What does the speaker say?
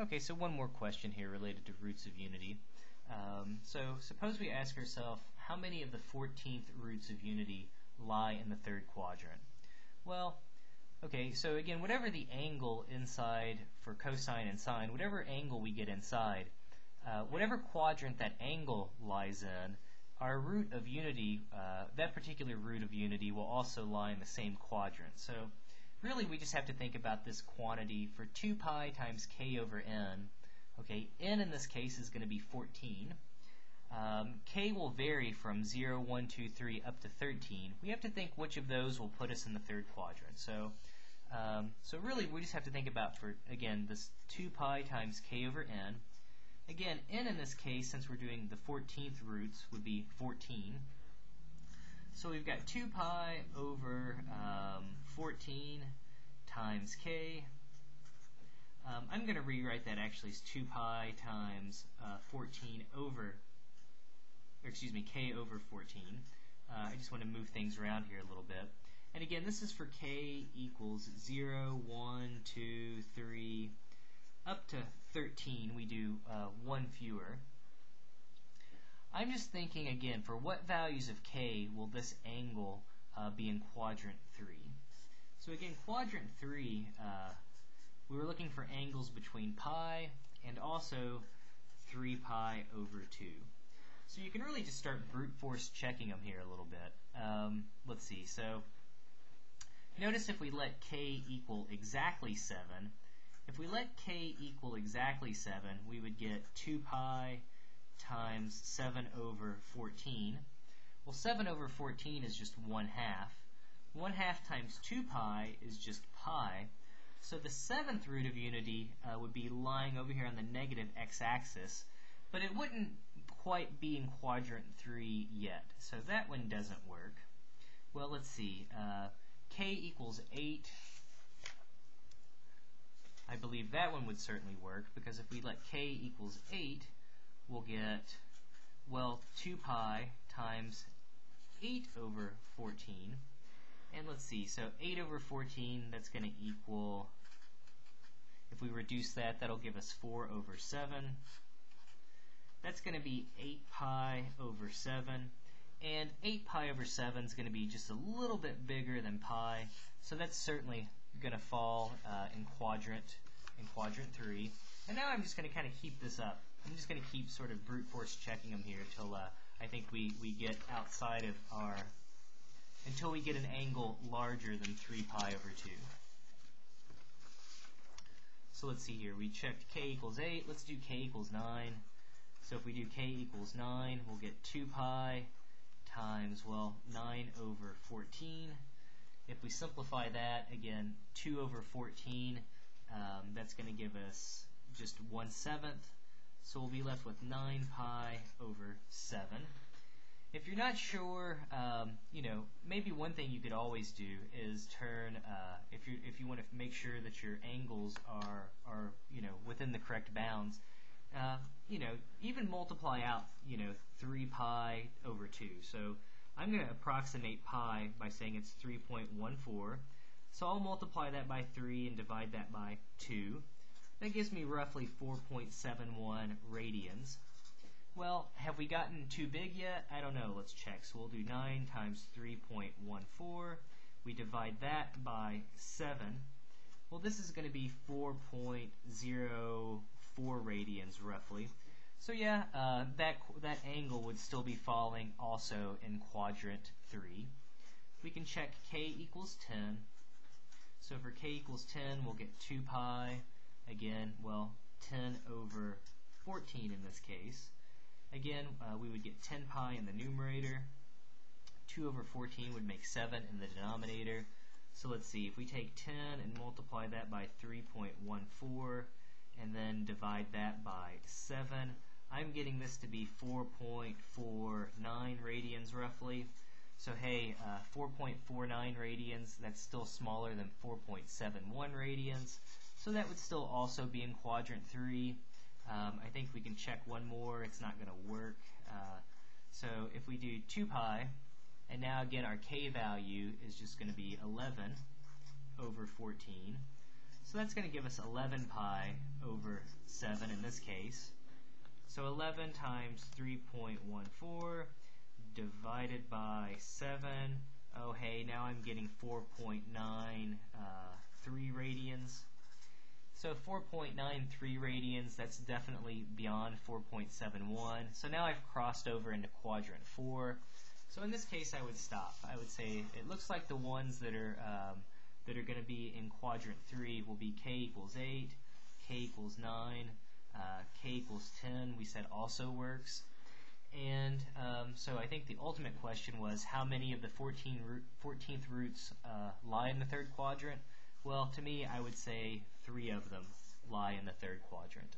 Okay, so one more question here related to roots of unity. Um, so suppose we ask ourselves, how many of the 14th roots of unity lie in the third quadrant? Well, okay, so again, whatever the angle inside for cosine and sine, whatever angle we get inside, uh, whatever quadrant that angle lies in, our root of unity, uh, that particular root of unity will also lie in the same quadrant. So really we just have to think about this quantity for 2 pi times k over n. Okay, n in this case is going to be 14. Um, k will vary from 0, 1, 2, 3 up to 13. We have to think which of those will put us in the third quadrant. So, um, so really we just have to think about for, again, this 2 pi times k over n. Again, n in this case, since we're doing the 14th roots, would be 14. So we've got 2 pi over um, 14 times k. Um, I'm going to rewrite that actually as 2 pi times uh, 14 over, or excuse me, k over 14. Uh, I just want to move things around here a little bit. And again, this is for k equals 0, 1, 2, 3, up to 13 we do uh, one fewer. I'm just thinking again, for what values of k will this angle uh, be in quadrant 3? So again, quadrant 3, uh, we were looking for angles between pi and also 3 pi over 2. So you can really just start brute force checking them here a little bit. Um, let's see, so notice if we let k equal exactly 7, if we let k equal exactly 7, we would get 2 pi times 7 over 14. Well, 7 over 14 is just 1 half. 1 half times 2 pi is just pi. So the seventh root of unity uh, would be lying over here on the negative x-axis, but it wouldn't quite be in quadrant 3 yet. So that one doesn't work. Well, let's see. Uh, k equals 8. I believe that one would certainly work, because if we let k equals 8, we'll get, well, 2 pi times 8 over 14. And let's see, so 8 over 14, that's going to equal, if we reduce that, that'll give us 4 over 7. That's going to be 8 pi over 7. And 8 pi over 7 is going to be just a little bit bigger than pi, so that's certainly going to fall uh, in quadrant in quadrant 3. And now I'm just going to kind of keep this up. I'm just going to keep sort of brute force checking them here until uh, I think we, we get outside of our, until we get an angle larger than 3 pi over 2. So let's see here, we checked k equals 8, let's do k equals 9. So if we do k equals 9, we'll get 2 pi times, well, 9 over 14. If we simplify that, again, 2 over 14, um, that's going to give us just 1 seventh. So we'll be left with 9 pi over 7. If you're not sure, um, you know, maybe one thing you could always do is turn, uh, if you if you want to make sure that your angles are are you know within the correct bounds, uh, you know, even multiply out, you know, 3 pi over 2. So I'm going to approximate pi by saying it's 3.14. So I'll multiply that by 3 and divide that by 2. That gives me roughly 4.71 radians. Well, have we gotten too big yet? I don't know. Let's check. So we'll do 9 times 3.14. We divide that by 7. Well, this is going to be 4.04 radians roughly. So yeah, uh, that, that angle would still be falling also in quadrant 3. We can check k equals 10. So for k equals 10, we'll get 2 pi. Again, well, 10 over 14 in this case. Again, uh, we would get 10 pi in the numerator. 2 over 14 would make 7 in the denominator. So let's see, if we take 10 and multiply that by 3.14 and then divide that by 7, I'm getting this to be 4.49 radians roughly. So hey, uh, 4.49 radians, that's still smaller than 4.71 radians. So that would still also be in quadrant 3. Um, I think we can check one more. It's not going to work. Uh, so if we do 2 pi, and now again our k value is just going to be 11 over 14. So that's going to give us 11 pi over 7 in this case. So 11 times 3.14 divided by 7. Oh, hey, now I'm getting 4.93 uh, radians. So 4.93 radians, that's definitely beyond 4.71. So now I've crossed over into quadrant 4. So in this case, I would stop. I would say it looks like the ones that are um, that are going to be in quadrant 3 will be k equals 8, k equals 9, uh, k equals 10 we said also works. And um, so I think the ultimate question was how many of the 14 14th roots uh, lie in the third quadrant? Well, to me, I would say three of them lie in the third quadrant.